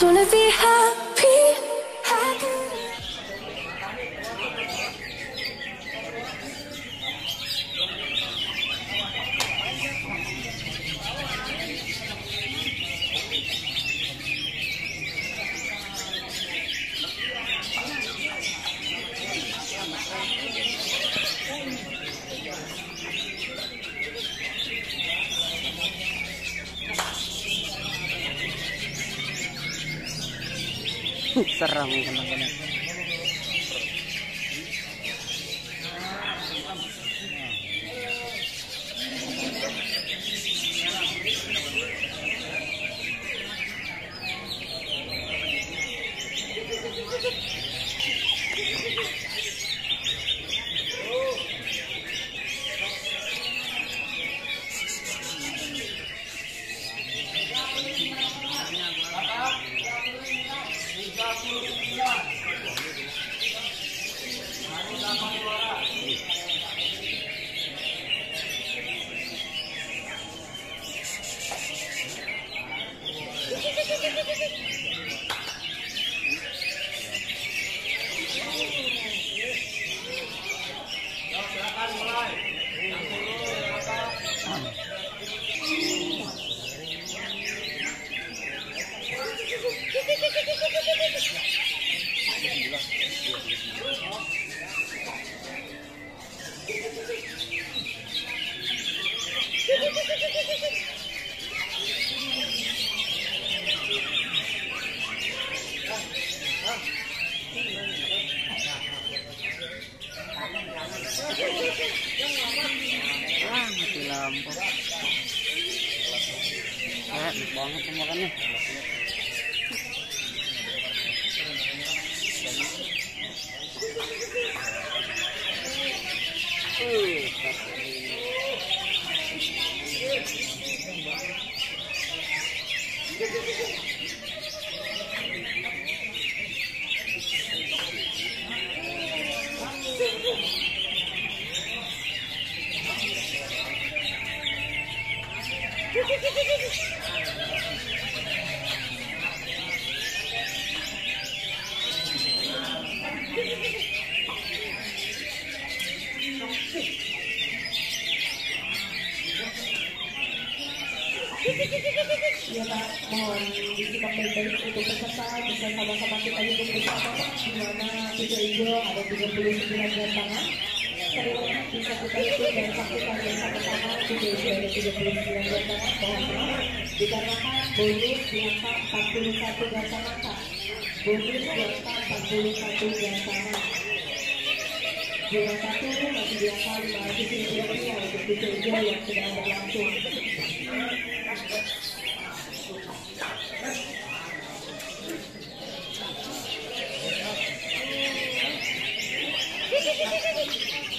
Just wanna be happy. serang teman-teman. campur enak banget makannya mohon kita baik-baik untuk peserta bisa sama-sama kita hitung bersama di mana hijau-hijau ada 39 gantangan terlihat bisa kita hitung dan saksikan bersama-sama hijau-hijau ada 39 gantangan mohon maaf dikarenakan bonus diangka 41 gantangan bonus diangka 41 gantangan Juara satu masih diangka 500 rupiah untuk hijau-hijau yang sedang berlangsung. Thank you.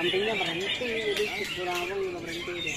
Sampingnya berhenti, jadi kurang juga berhenti deh.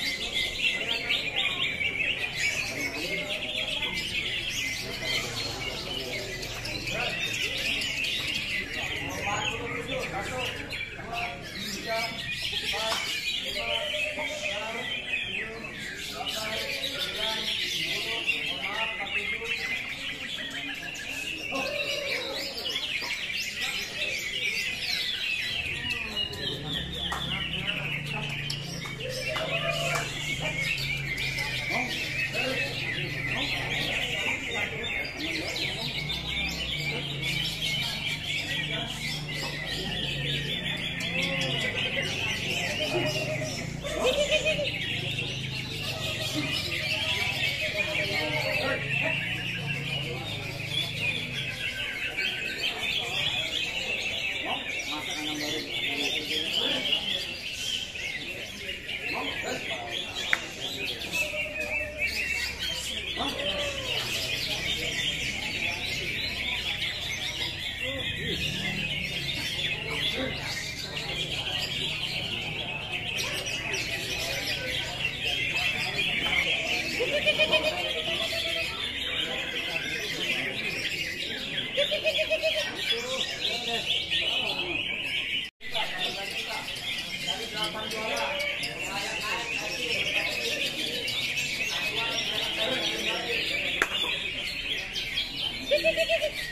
Hehehehe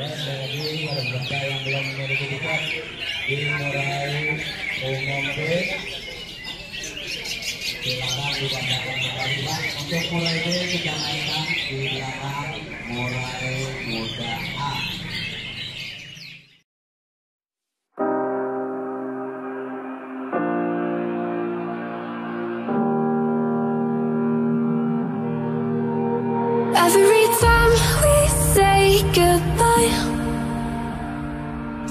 dan bagi warga yang belum memiliki tiket dimulai umum B silakan dibacakan kembali untuk mulai B kita naikkan di belakang Morae Muda